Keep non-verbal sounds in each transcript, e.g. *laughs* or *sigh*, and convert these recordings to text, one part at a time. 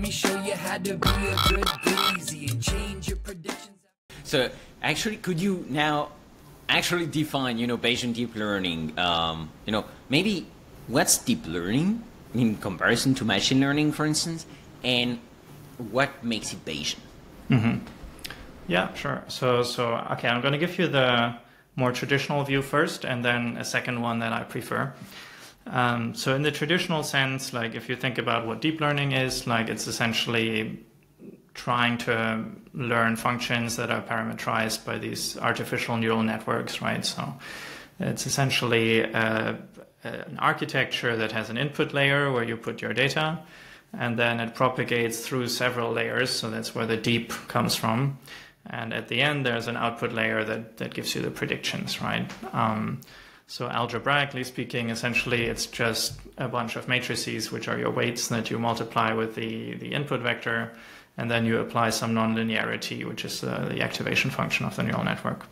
me show you how to be a good Bayesian. Change your predictions. So actually, could you now actually define, you know, Bayesian deep learning? Um, you know, maybe what's deep learning in comparison to machine learning, for instance, and what makes it Bayesian? Yeah, sure. So, so okay, I'm going to give you the more traditional view first, and then a second one that I prefer. Um, so, in the traditional sense, like if you think about what deep learning is, like it's essentially trying to learn functions that are parameterized by these artificial neural networks, right? So, it's essentially uh an architecture that has an input layer where you put your data, and then it propagates through several layers. So that's where the deep comes from. And at the end, there's an output layer that, that gives you the predictions, right? Um, so algebraically speaking, essentially, it's just a bunch of matrices, which are your weights that you multiply with the, the input vector, and then you apply some nonlinearity, which is uh, the activation function of the neural network.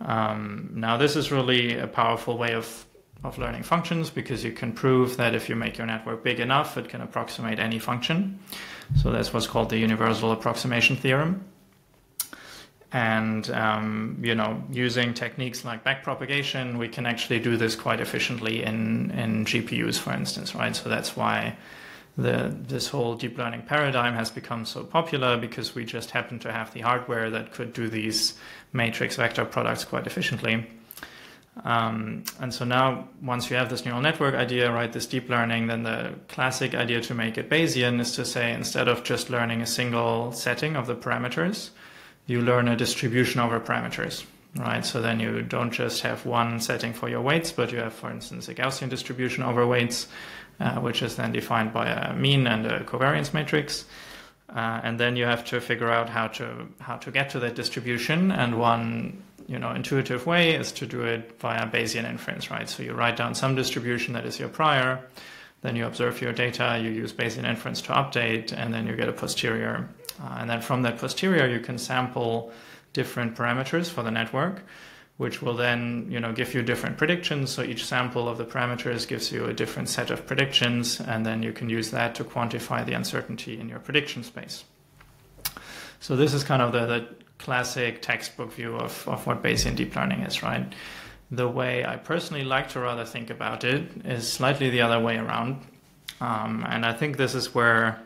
Um, now, this is really a powerful way of, of learning functions because you can prove that if you make your network big enough, it can approximate any function. So that's what's called the universal approximation theorem. And um, you know, using techniques like backpropagation, we can actually do this quite efficiently in in GPUs, for instance, right? So that's why the this whole deep learning paradigm has become so popular because we just happen to have the hardware that could do these matrix vector products quite efficiently. Um, and so now, once you have this neural network idea, right, this deep learning, then the classic idea to make it Bayesian is to say instead of just learning a single setting of the parameters, you learn a distribution over parameters, right? So then you don't just have one setting for your weights, but you have, for instance, a Gaussian distribution over weights, uh, which is then defined by a mean and a covariance matrix. Uh, and then you have to figure out how to how to get to that distribution. And one you know intuitive way is to do it via Bayesian inference, right? So you write down some distribution that is your prior, then you observe your data, you use Bayesian inference to update, and then you get a posterior. Uh, and then from that posterior, you can sample different parameters for the network, which will then you know give you different predictions. So each sample of the parameters gives you a different set of predictions, and then you can use that to quantify the uncertainty in your prediction space. So this is kind of the, the classic textbook view of, of what Bayesian deep learning is, right? The way I personally like to rather think about it is slightly the other way around. Um, and I think this is where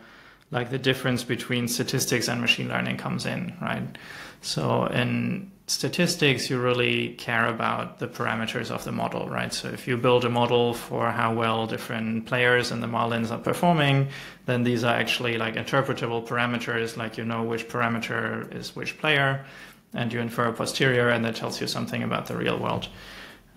like the difference between statistics and machine learning comes in, right? So in statistics, you really care about the parameters of the model, right? So if you build a model for how well different players in the Marlins are performing, then these are actually like interpretable parameters, like you know which parameter is which player, and you infer a posterior, and that tells you something about the real world.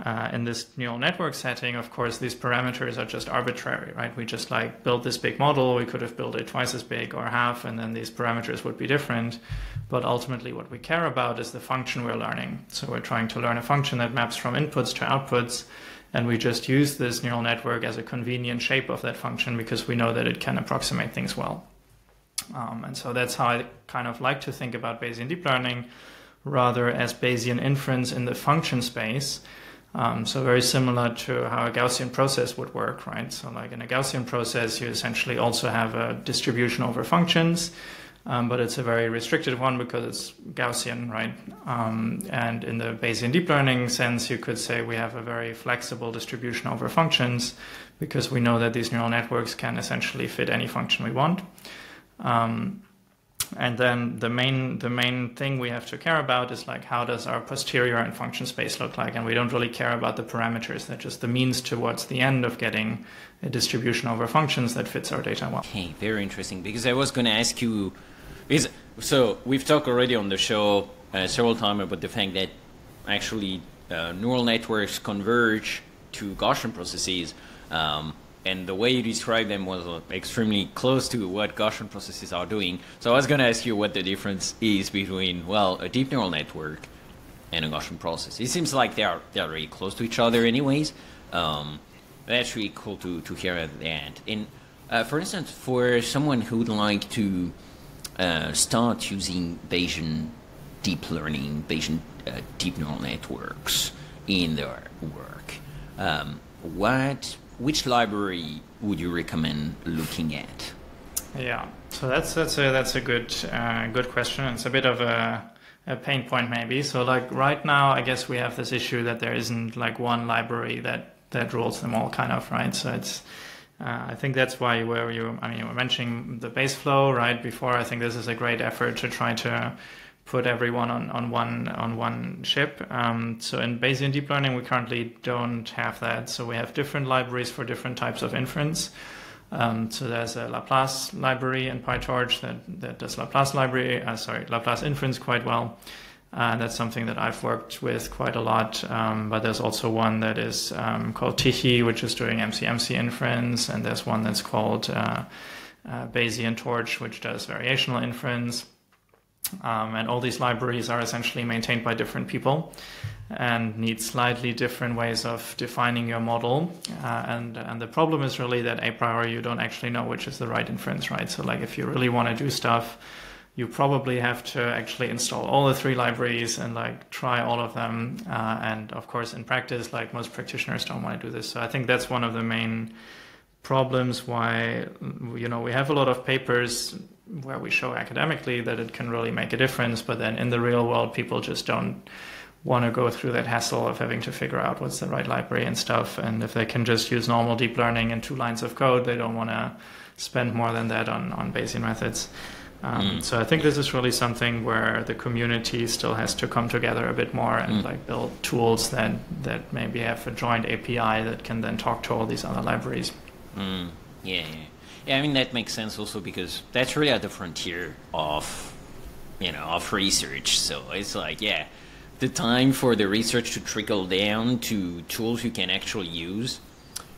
Uh, in this neural network setting, of course, these parameters are just arbitrary, right? We just like build this big model. We could have built it twice as big or half, and then these parameters would be different. But ultimately, what we care about is the function we're learning. So we're trying to learn a function that maps from inputs to outputs, and we just use this neural network as a convenient shape of that function because we know that it can approximate things well. Um, and so that's how I kind of like to think about Bayesian deep learning, rather as Bayesian inference in the function space um, so very similar to how a Gaussian process would work, right? So like in a Gaussian process, you essentially also have a distribution over functions, um, but it's a very restricted one because it's Gaussian, right? Um, and in the Bayesian deep learning sense, you could say we have a very flexible distribution over functions because we know that these neural networks can essentially fit any function we want. Um, and then the main the main thing we have to care about is like how does our posterior and function space look like? And we don't really care about the parameters. They're just the means towards the end of getting a distribution over functions that fits our data well. Okay, very interesting. Because I was going to ask you, because so we've talked already on the show uh, several times about the fact that actually uh, neural networks converge to Gaussian processes, um, and the way you described them was uh, extremely close to what Gaussian processes are doing. So I was going to ask you what the difference is between well a deep neural network and a Gaussian process. It seems like they are they are really close to each other, anyways. Um, that's really cool to, to hear at the end. And uh, for instance, for someone who would like to uh, start using Bayesian deep learning, Bayesian uh, deep neural networks in their work, um, what which library would you recommend looking at? yeah So that's that's a that's a good uh, good question. It's a bit of a, a pain point maybe. So like right now, I guess we have this issue that there isn't like one library that that rules them all, kind of right. So it's uh, I think that's why where you I mean you were mentioning the BayesFlow right before. I think this is a great effort to try to put everyone on, on one on one chip. Um, so in Bayesian deep learning, we currently don't have that. So we have different libraries for different types of inference. Um, so there's a Laplace library in PyTorch that, that does Laplace library, uh, sorry, Laplace inference quite well. Uh, that's something that I've worked with quite a lot. Um, but there's also one that is um, called Tichy, which is doing MCMC inference, and there's one that's called uh, uh, Bayesian Torch, which does variational inference. Um, and all these libraries are essentially maintained by different people and need slightly different ways of defining your model. Uh, and and the problem is really that a priori you don't actually know which is the right inference, right? So like if you really want to do stuff, you probably have to actually install all the three libraries and like try all of them. Uh, and of course, in practice, like most practitioners don't want to do this. So I think that's one of the main problems why you know we have a lot of papers where we show academically that it can really make a difference, but then in the real world, people just don't want to go through that hassle of having to figure out what's the right library and stuff. And if they can just use normal deep learning and two lines of code, they don't want to spend more than that on, on Bayesian methods. Um, mm. So I think this is really something where the community still has to come together a bit more and mm. like build tools that that maybe have a joint API that can then talk to all these other libraries. Mm. Yeah, yeah. Yeah, I mean that makes sense also because that's really at the frontier of you know of research. So it's like yeah, the time for the research to trickle down to tools you can actually use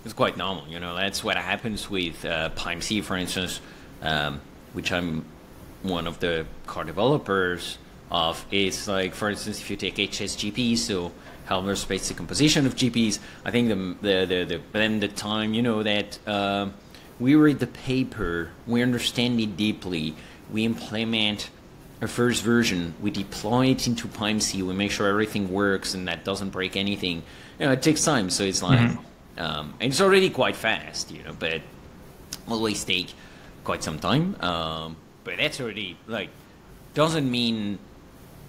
is quite normal. You know that's what happens with uh, PyMC, for instance, um, which I'm one of the core developers of. It's like for instance, if you take HSGP, so Helmholtz space decomposition of GPs, I think the the the, the then the time you know that. Uh, we read the paper, we understand it deeply, we implement a first version, we deploy it into PyMC, we make sure everything works and that doesn't break anything. You know, it takes time, so it's like, mm-hmm. um, and it's already quite fast, you know, but always take quite some time. Um, but that's already like doesn't mean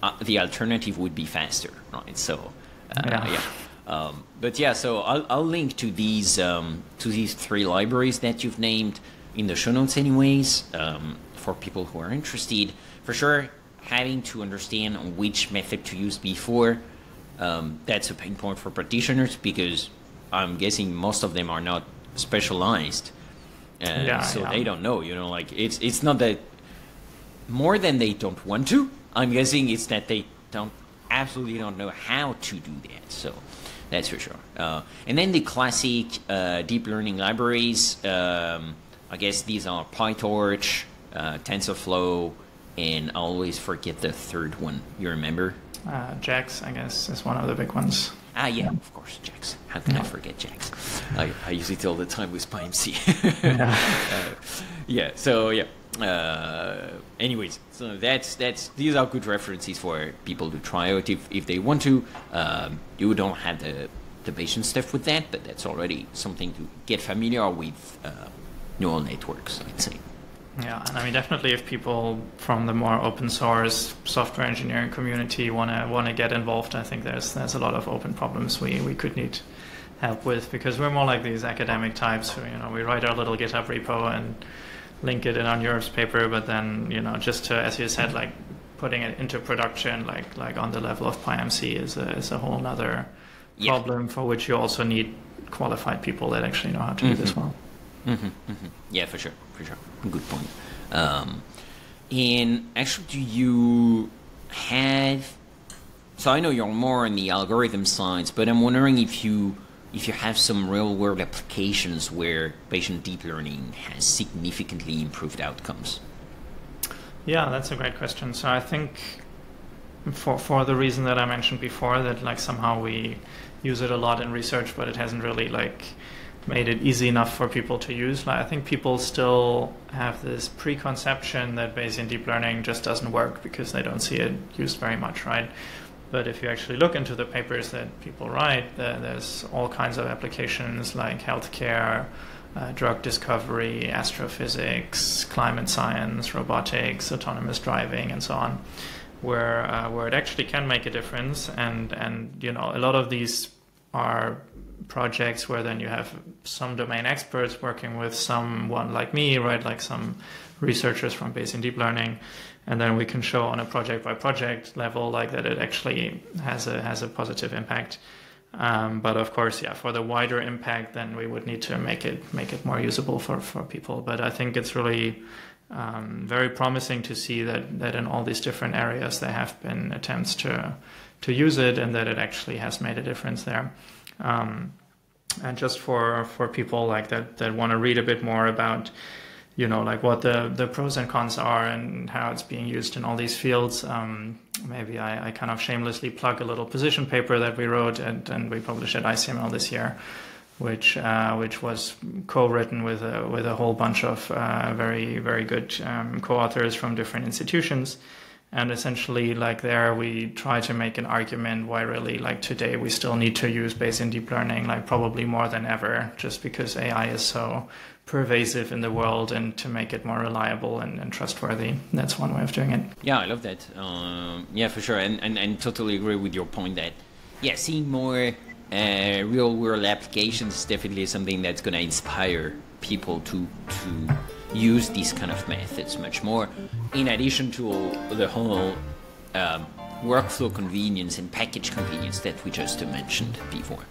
uh, the alternative would be faster, right? So, uh, yeah. yeah. Um, but yeah, so I'll, I'll link to these um, to these three libraries that you've named in the show notes, anyways, um, for people who are interested. For sure, having to understand which method to use before um, that's a pain point for practitioners because I'm guessing most of them are not specialized, uh, yeah, so yeah. they don't know. You know, like it's it's not that more than they don't want to. I'm guessing it's that they don't absolutely don't know how to do that. So that's for sure. Uh, and then the classic uh, deep learning libraries. Um, I guess these are PyTorch, uh, TensorFlow, and I always forget the third one. You remember? Uh, JAX, I guess, is one of the big ones. Ah, yeah, of course, JAX. How can yeah. I forget JAX? I, I use it all the time with PyMC. *laughs* yeah. Uh, yeah, so yeah. Uh, anyways, so that's that's these are good references for people to try out if, if they want to. Um, you don't have the the Bayesian stuff with that, but that's already something to get familiar with uh, neural networks. I'd say. Yeah, and I mean definitely if people from the more open source software engineering community want to want to get involved, I think there's there's a lot of open problems we, we could need help with because we're more like these academic types who you know we write our little GitHub repo and link it in on NeurIPS paper, but then you know just to as you said like putting it into production like like on the level of PyMC is a is a whole other yeah. problem for which you also need qualified people that actually know how to mm-hmm. do this mm-hmm. well. Mm-hmm, mm-hmm. Yeah, for sure, for sure. Good point. Um, and actually, do you have? So I know you're more on the algorithm science, but I'm wondering if you if you have some real world applications where Bayesian deep learning has significantly improved outcomes. Yeah, that's a great question. So I think for for the reason that I mentioned before, that like somehow we use it a lot in research, but it hasn't really like made it easy enough for people to use. Like I think people still have this preconception that Bayesian deep learning just doesn't work because they don't see it used very much, right? But if you actually look into the papers that people write, there's all kinds of applications like healthcare, uh, drug discovery, astrophysics, climate science, robotics, autonomous driving, and so on, where uh, where it actually can make a difference. And and you know a lot of these are projects where then you have some domain experts working with someone like me, right, like some researchers from Bayesian deep learning, and then we can show on a project by project level like that it actually has a has a positive impact. Um, but of course, yeah, for the wider impact, then we would need to make it make it more usable for, for people. But I think it's really um, very promising to see that, that in all these different areas there have been attempts to to use it and that it actually has made a difference there. Um, and just for for people like that that want to read a bit more about you know like what the the pros and cons are and how it's being used in all these fields. Um, maybe I, I, kind of shamelessly plug a little position paper that we wrote and, and we published at ICML this year which uh, which was co-written with a with a whole bunch of uh, very very good um, co-authors from different institutions and essentially like there we try to make an argument why really like today we still need to use Bayesian deep learning like probably more than ever just because AI is so pervasive in the world and to make it more reliable and, and trustworthy. That's one way of doing it. Yeah, I love that. Um, yeah, for sure. And, and, and totally agree with your point that, yeah, seeing more uh, real world applications is definitely something that's going to inspire people to, to use these kind of methods much more, in addition to the whole um, workflow convenience and package convenience that we just mentioned before.